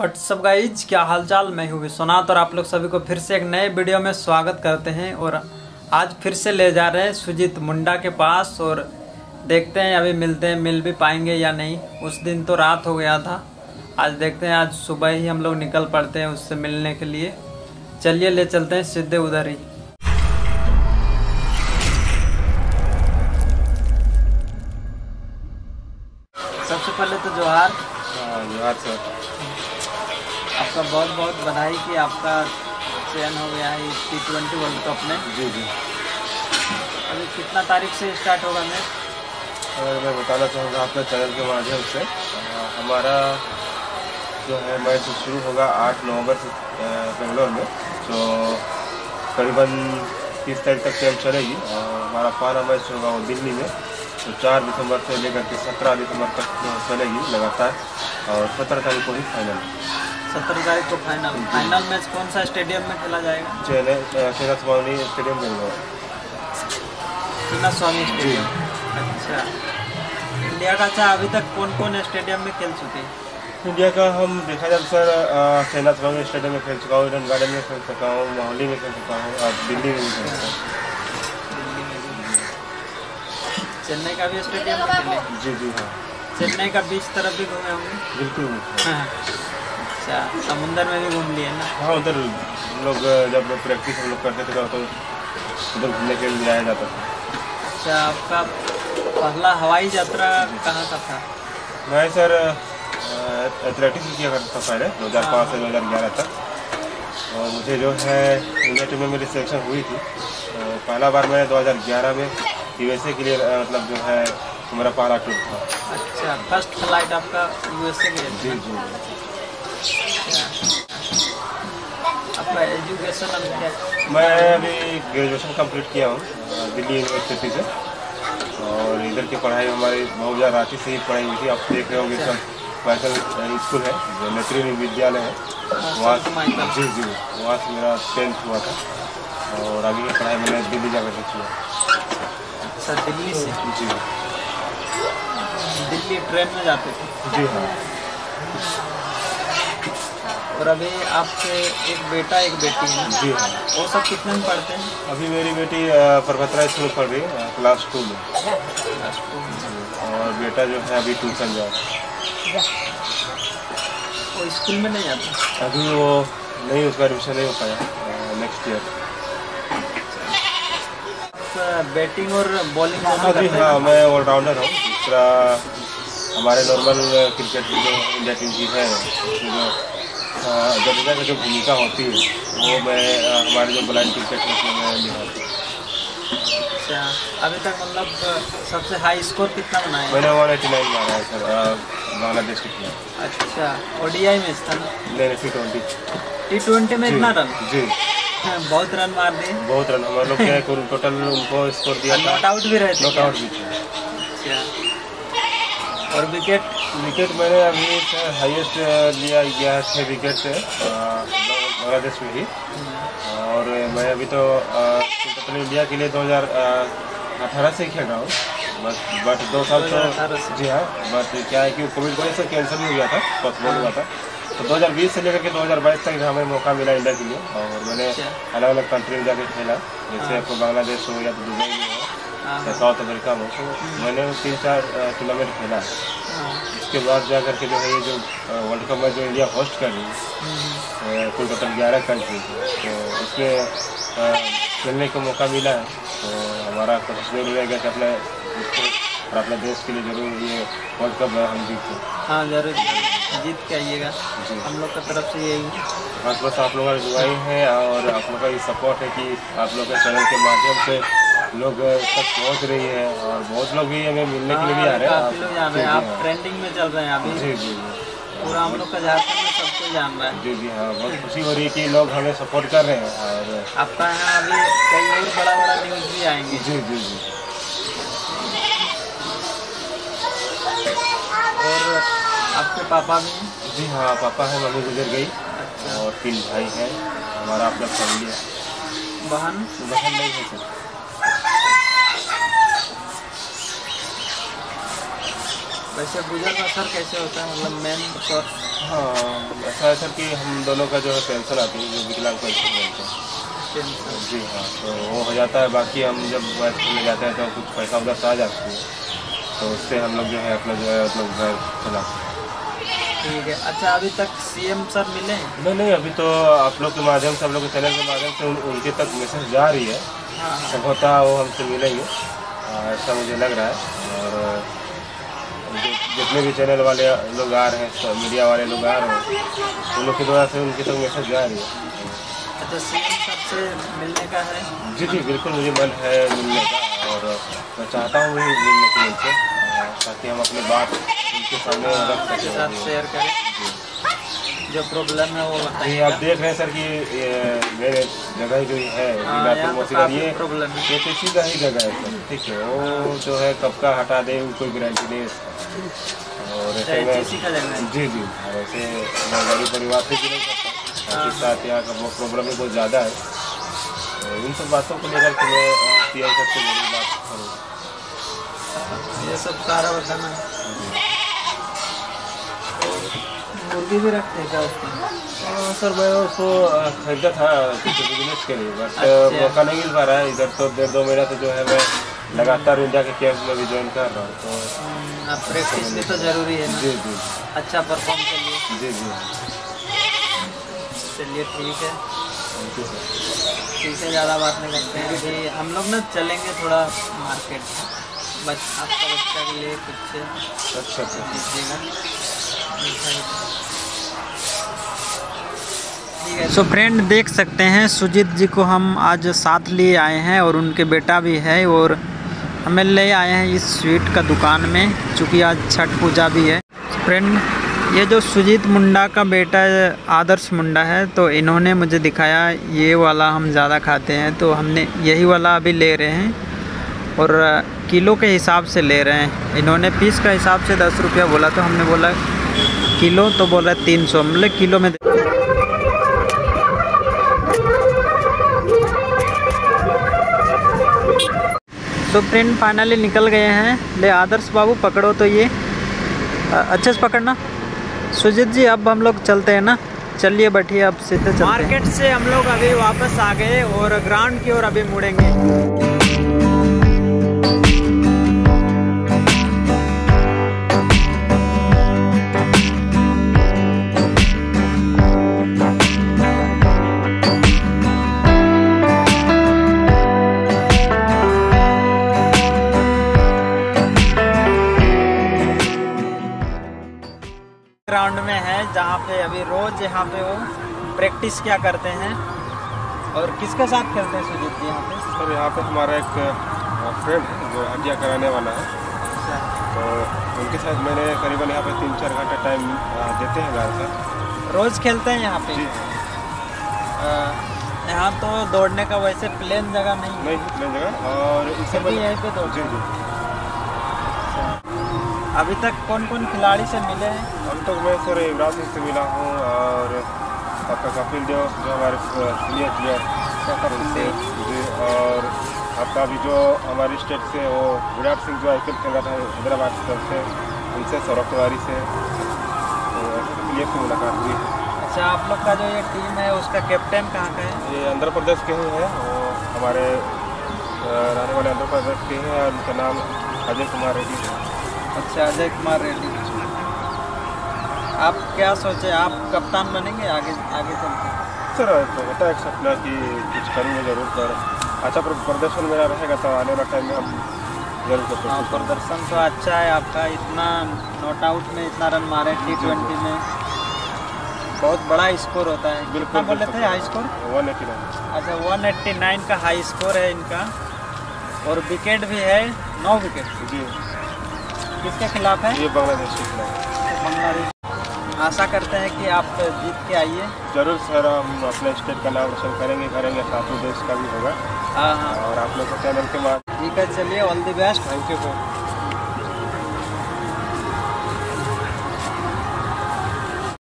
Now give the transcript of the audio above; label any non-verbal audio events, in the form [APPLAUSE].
WhatsApp guys क्या हालचाल? मैं हूँ विश्वनाथ और आप लोग सभी को फिर से एक नए वीडियो में स्वागत करते हैं और आज फिर से ले जा रहे हैं सुजीत मुंडा के पास और देखते हैं अभी मिलते हैं मिल भी पाएँगे या नहीं। उस दिन तो रात हो गया था। आज देखते हैं आज सुबह ही हम लोग निकल पड़ते हैं उससे मिलने के लिए। चलिए ले चलते हैं सीधे उधर ही। सबसे पहले तो जोहार। हाँ, जोहार सर। आपका बहुत बहुत बधाई कि आपका चयन हो गया है इस टी ट्वेंटी वर्ल्ड कप में। जी जी। अभी कितना तारीख से स्टार्ट होगा मैच? और मैं बताना चाहूँगा आपके चैनल के माध्यम से हमारा जो है मैच शुरू होगा आठ नवंबर से बेंगलोर में। तो करीबन तीस तारीख तक गेम चलेगी। और हमारा पहला मैच होगा वो दिल्ली में। तो चार दिसंबर से लेकर के सत्रह दिसंबर तक चलेगी लगातार। और सत्रह तारीख को ही फाइनल सत्रह तारीख को फाइनल फाइनल मैच कौन सा स्टेडियम में खेला जाएगा? चेन्नई स्वामी स्टेडियम बेंगलोर स्वामी स्टेडियम अच्छा। इंडिया का अच्छा अभी तक कौन कौन स्टेडियम में खेल चुके हैं? इंडिया का हम देखा जाए तो सर सेना स्वामी स्टेडियम में खेल चुका हूँ ईडन गार्डन में खेल चुका हूँ मोहाली में खेल चुका हूँ और दिल्ली में भी खेल चुका हूँ। चेन्नई का भी स्टेडियम में खेले जी जी हाँ। चेन्नई का बीच तरफ़ भी घूमे होंगे? बिल्कुल। हाँ। अच्छा समुंदर में भी घूम लिए ना? हाँ उधर लोग जब प्रैक्टिस हम लोग करते थे तो उधर घूमने के लिए जाया जाता था। अच्छा आपका पहला हवाई यात्रा कहाँ का था? मैं सर एथलेटिक्स किया करता था पहले 2005 से 2011 तक। और मुझे जो है इंडिया टीम में मेरी सिलेक्शन हुई थी। तो पहला बार मैं 2011 में यूएसए के लिए मतलब जो है मेरा पहला टूर था। अच्छा फ़र्स्ट फ़्लाइट आपका यूएसए के लिए जी जी। आपका एजुकेशन अभी क्या मैं अभी ग्रेजुएशन कंप्लीट किया हूँ दिल्ली यूनिवर्सिटी से। और इधर की पढ़ाई हमारी बहुत ज़्यादा रांची से ही पढ़ाई हुई थी। आप देख रहे होंगे सब पैसल स्कूल है जो नेत्री विद्यालय है। वहाँ माइकल। जी जी वहाँ से मेरा टेंथ हुआ था। और आगे की पढ़ाई मैंने दिल्ली जाकर के किया। अच्छा दिल्ली से? जी। दिल्ली ट्रेन में जाते थे? जी हाँ। और अभी आपके एक बेटा एक बेटी है। जी हाँ। वो सब कितने में पढ़ते हैं? अभी मेरी बेटी अ, स्कूल पढ़ रही है क्लास टू में। क्लास टू में। और बेटा जो है अभी ट्यूशन जा रहा है। वो स्कूल में नहीं जाते अभी वो नहीं उसका एडमिशन नहीं हो पाया नेक्स्ट ईयर बैटिंग और बॉलिंग दोनों हाँ जी हाँ? मैं ऑलराउंडर हूँ। दूसरा हमारे नॉर्मल क्रिकेट जो इंडिया टीम की है उसमें जडेजा की जो भूमिका होती है वो मैं हमारे जो ब्लाइंड क्रिकेट है मैं निभाती अच्छा अभी तक मतलब सबसे हाई स्कोर कितना बनाया मैंने वन एटी नाइन मारा है? सर बांग्लादेश के खिलाफ अच्छा ओडीआई मैच था ना नहीं टी ट्वेंटी टी ट्वेंटी में इतना रन? जी। बहुत रन मार दिए। [LAUGHS] बहुत रन हमारे लोग क्या टोटल उनको स्कोर दिया नॉट आउट भी रहे थे नॉट आउट भी अच्छा। और विकेट विकेट मैंने अभी हाईएस्ट लिया गया है छः विकेट से बांग्लादेश में ही। और मैं अभी तो टोटल इंडिया के लिए 2018 से ही खेल रहा हूँ। बस बट दो साल तो से। जी हाँ बट क्या है कि कोविड वजह से कैंसिल भी हो गया था पोस्टपोन हुआ था। तो 2020 से लेकर के 2022 तक हमें मौका मिला इंडिया के लिए। और मैंने। अलग अलग कंट्री में जाके खेला जैसे आपको बांग्लादेश हो या तो दुबई में हो हाँ, या साउथ अमेरिका में मैंने तीन चार टूर्नामेंट खेला। है। हाँ, इसके बाद जा करके जो है ये जो वर्ल्ड कप में जो इंडिया होस्ट कर रही है हम्म, कुल टोटल ग्यारह कंट्री तो उसमें खेलने का मौका मिला है। तो हमारा कोशिश ज़रूर रहेगा कि अपने और अपने देश के लिए ज़रूर ये वर्ल्ड कप हम जीतें हाँ। ज़रूर जीत के आइएगा। हम लोग की तरफ़ से यही है। बस बस आप लोगों का दुआई है और आप लोगों का ये सपोर्ट है कि आप लोग के चैनल के माध्यम से लोग तक पहुँच रही है और बहुत लोग भी हमें मिलने के लिए भी आ रहे हैं। काफ़ी लोग जान रहे हैं आप ट्रेंडिंग में चल रहे हैं अभी जी जी जी। पूरा हम लोग का झारखंड में सबको जान रहा है। जी जी हाँ बहुत खुशी हो रही है कि लोग हमें सपोर्ट कर रहे हैं और आपका यहाँ अभी कई और बड़ा बड़ा न्यूज़ भी आएँगे। जी जी जी। और आपके पापा भी जी हाँ पापा है मम्मी गुजर गई। अच्छा। और तीन भाई हैं हमारा अपना फैमिली है। बहन? बहन नहीं है सर। वैसे गुजर का असर कैसे होता है? मतलब मेन हाँ ऐसा है सर कि हम दोनों का जो है पेंशन आती है जो विकलांग पेंशन बोलते हैं। जी हाँ तो वो हो जाता है। बाकी हम जब मैच खेलने जाते हैं तो कुछ पैसा से आ जाती है। तो उससे हम लोग जो है अपना जो है मतलब घर चलाते हैं। ठीक है। अच्छा अभी तक सीएम सर मिले हैं? नहीं नहीं अभी तो आप लोग के माध्यम से आप लोग के चैनल के माध्यम से उन, उनके तक मैसेज जा रही है। हाँ हाँ। होता है वो हमसे मिलेंगे। ऐसा मुझे लग रहा है। और जितने भी चैनल वाले लोग आ रहे हैं सब मीडिया वाले लोग आ रहे हैं उन लोग के द्वारा से उनके तक मैसेज जा रही है। तो सबसे मिलने का है? जी जी बिल्कुल मुझे मन है मिलने का और मैं चाहता हूँ वही मिलने के लिए। ताकि हम अपनी बात उनके सामने रख सकें। शेयर करें। जो प्रॉब्लम है वो बताइए आप देख रहे हैं सर कि मेरे जगह जो है हाँ, काफ़ी ये प्रॉब्लम है। ये किसी का ही जगह है सर ठीक है। वो जो है कब का हटा दे कोई गारंटी नहीं है और ऐसे है। जी जी। और ऐसे मैं गरीब परिवार से भी नहीं सकता। हाँ। साथ यहाँ का वो प्रॉब्लम भी बहुत ज़्यादा है। तो इन सब बातों को लेकर के मैं पी सबसे मेरी बात करूँ। ये सब सारा बताना मुर्गी भी रखते हैं क्या उसमें? हाँ, सर मैं उसको खरीदा था किसी बिज़नेस के लिए बट अच्छा। मौका नहीं मिल पा रहा है। इधर तो डेढ़ दो महीना तो जो है मैं लगातार इंडिया के कैंप में भी ज्वाइन कर रहा हूँ तो हम्म, प्रैक्टिस भी तो ज़रूरी है जी जी। अच्छा परफॉर्म के लिए। जी जी। चलिए ठीक है। ठीक है ज़्यादा बात नहीं करते हैं। अभी हम लोग ना चलेंगे थोड़ा मार्केट बच आपका बच्चा के लिए कुछ अच्छा अच्छा। दीजिएगा। सो फ्रेंड देख सकते हैं, सुजीत जी को हम आज साथ लिए आए हैं और उनके बेटा भी है और हमें ले आए हैं इस स्वीट का दुकान में, चूँकि आज छठ पूजा भी है। फ्रेंड ये जो सुजीत मुंडा का बेटा आदर्श मुंडा है तो इन्होंने मुझे दिखाया, ये वाला हम ज़्यादा खाते हैं तो हमने यही वाला अभी ले रहे हैं और किलो के हिसाब से ले रहे हैं। इन्होंने पीस का हिसाब से दस रुपया बोला तो हमने बोला किलो तो बोल रहे तीन सौ। मतलब किलो में तो फ्रेंड फाइनली निकल गए हैं। ले, आदर्श बाबू, पकड़ो तो ये। अच्छे से पकड़ना। सुजीत जी, अब हम लोग चलते हैं ना। चलिए, बैठिए, अब सीधे चलते मार्केट से हम लोग अभी वापस आ गए और ग्राउंड की ओर अभी मुड़ेंगे। ग्राउंड में है जहाँ पे अभी रोज यहाँ पे वो प्रैक्टिस क्या करते हैं। और किसके साथ खेलते हैं सुजीत जी यहाँ पे? सर यहाँ पे हमारा एक फ्रेंड है जो हड्डियाँ कराने वाला है। तो उनके साथ मैंने करीबन यहाँ पे तीन चार घंटा टाइम देते हैं घर से रोज खेलते हैं यहाँ पे? यहाँ तो दौड़ने का वैसे प्लेन जगह नहीं नहीं नहीं जगह। और इससे सभी यहीं पे दौड़ जी जी। अभी तक कौन कौन खिलाड़ी से मिले हैं? हम तो मैं सर इमरान सिंह से मिला हूँ और आपका कपिल देव जो हमारे सीनियर प्लेयर कपिल देव। जी और आपका भी जो हमारी स्टेट से वो विराट सिंह जो आई पी खेल रहा था हैदराबाद से उनसे सौरभ तिवारी से। तो तो प्लेयर से मुलाकात हुई। है अच्छा आप लोग का जो ये टीम है उसका कैप्टन कहाँ का है? ये आंध्र प्रदेश के ही हैं। वो हमारे रहने वाले आंध्र प्रदेश के हैं और उनका नाम अजय कुमार रेड्डी है। अच्छा अजय कुमार रेड्डी। आप क्या सोचे? आप कप्तान बनेंगे? आगे आगे चल के। सर तो एक सपना कि कुछ करूँगा ज़रूर पर अच्छा प्र- प्रदर्शन मेरा रहेगा तो आने वाला टाइम में हम ज़रूर कर हाँ प्रदर्शन तो अच्छा है आपका। इतना नॉट आउट में इतना रन मारे टी ट्वेंटी में। बहुत बड़ा स्कोर होता है। कितना बोले थे? High score one eighty nine अच्छा 189 का हाई स्कोर है इनका। और विकेट भी है नौ विकेट जी। किसके खिलाफ है? ये बांग्लादेश के खिलाफ। बांग्लादेश आशा करते हैं कि आप जीत के आइए। ज़रूर सर हम अपने स्टेट का नाम रोशन करेंगे करेंगे साथ देश का भी होगा। हाँ हाँ। और आप लोग के चैनल के बाद ठीक है चलिए all the best thank you sir